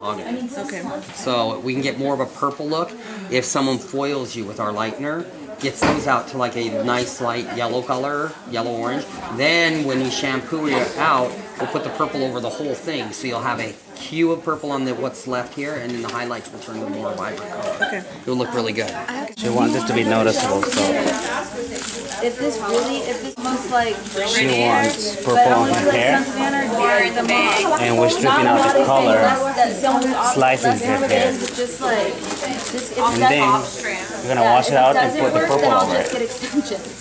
Okay. So we can get more of a purple look if someone foils you with our lightener. Gets those out to like a nice light yellow color, yellow orange. Then when you shampoo it out, we'll put the purple over the whole thing, so you'll have a hue of purple on the what's left here, and then the highlights will turn to more vibrant color. Okay. It'll look really good. She wants it to be noticeable, so If this really, if this looks like she wants purple on her hair, bury the mom. and we're stripping out the color, That's slicing her what it hair. Is, but just like, just, if and that then we're gonna wash it out and put the purple then over it.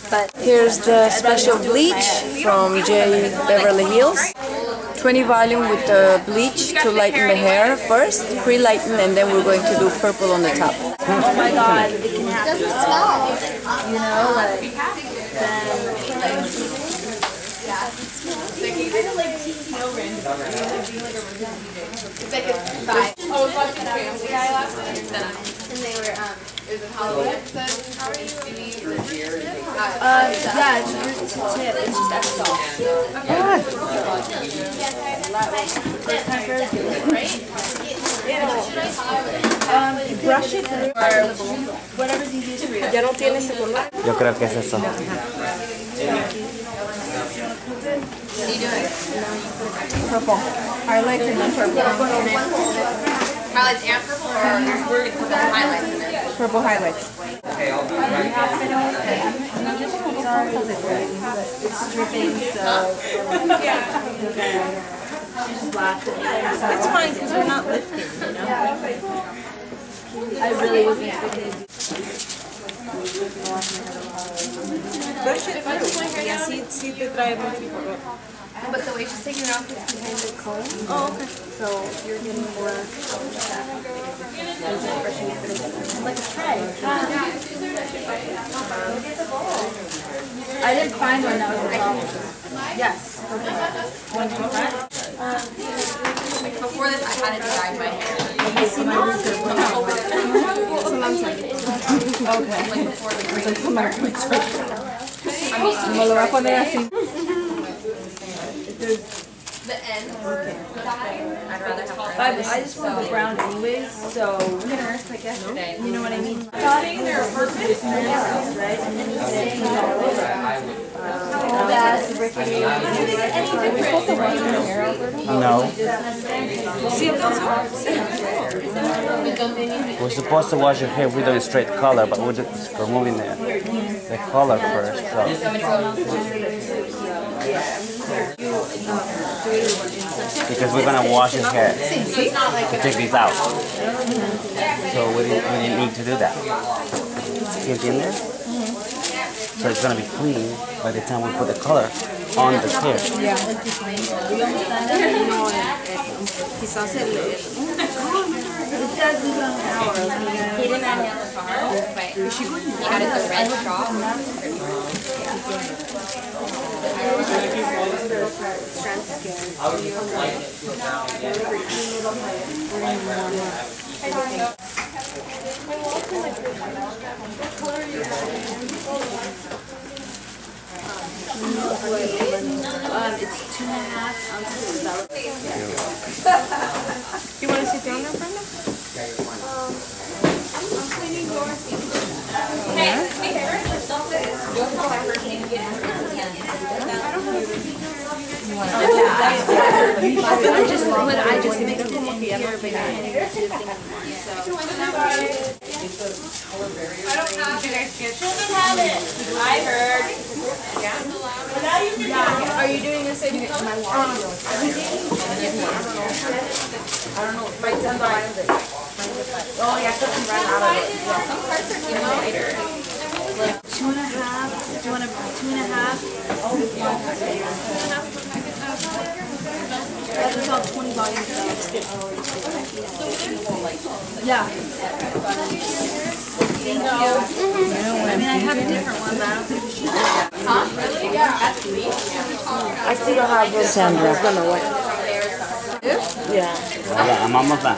But Here's the special bleach from J Beverly Hills. 20 volume with the bleach to lighten the hair first, pre-lighten, and then we're going to do purple on the top. oh my god, it can happen. Doesn't smell. You know, like And they were, it was Halloween. uh, yeah, it's, it's a tip. It's just extra soft. Um, brush it or whatever's easiest for you. ¿Ya no tienes celular? Yo creo que es eso. Purple. Highlights and then purple. Highlights and purple, or we're gonna put the highlights in it. Purple highlights. It's dripping, so. It's fine because we're not lifting, you know? I really wasn't expecting Brush it through. Y así sí te trae mucho color. But the way she's taking it off is behind the comb. Oh, okay. So you're getting more like a tray. I didn't find one that was a problem. Yes. Before this, I had to dye my hair. Like before the green. Me lo voy a poner así. The end dye, I'd rather have her. I, I just want the brown anyways, so like yesterday. you know what I mean? Right? And then you say, uh, that's No. We're supposed to wash your hair with a straight color, but we're just removing the, the color first. So. Because we're gonna wash his hair to take these out. So we didn't, we didn't need to do that. See it in there? So it's gonna be clean by the time we put the color on the hair. He didn't add nail tar, but he added the red straw. Um, it's two and a half ounces of velvet. You want to sit down now, Brenda? I just, but I just mix it I heard. Yeah. Are you doing this in here, but I didn't know. My dumb Oh, yeah, so see the thing Are you doing the same thing? Two and a half, do you want a two and a half? Oh, That's about twenty volumes. Yeah. I mean, I have a different one, but I don't think we should. I still have this. Sandra. It's gonna work. Yeah. Wala, ang mama pa.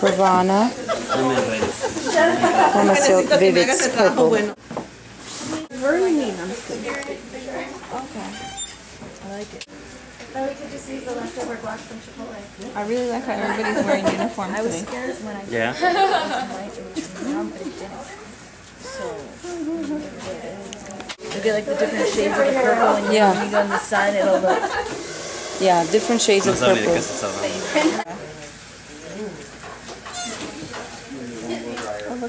Pravana. ChromaSilk Vivid's purple. Or we could just use the leftover guac from Chipotle. I really like how everybody's wearing uniform I was today. scared when I Yeah. You get like the different shades of the purple, and Yeah. when you go in the sun, it'll look. Yeah, different shades of purple. Oh,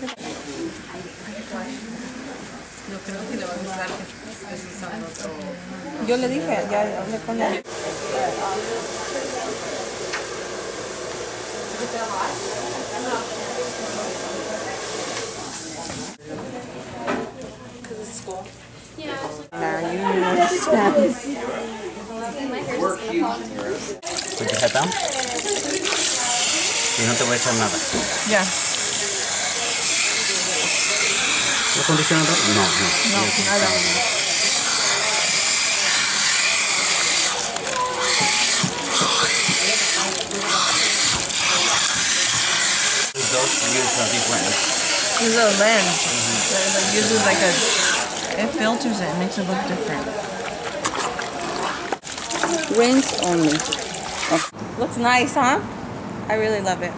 Yo le dije, ya hablé con él. Put your head down. Y no te voy a echar nada. Ya. ¿Lo acondicionador? No, no. No, nada. Those use are different. It's a lens. It uses like a, it filters it, makes it look different. Rinse only. Looks nice, huh? I really love it.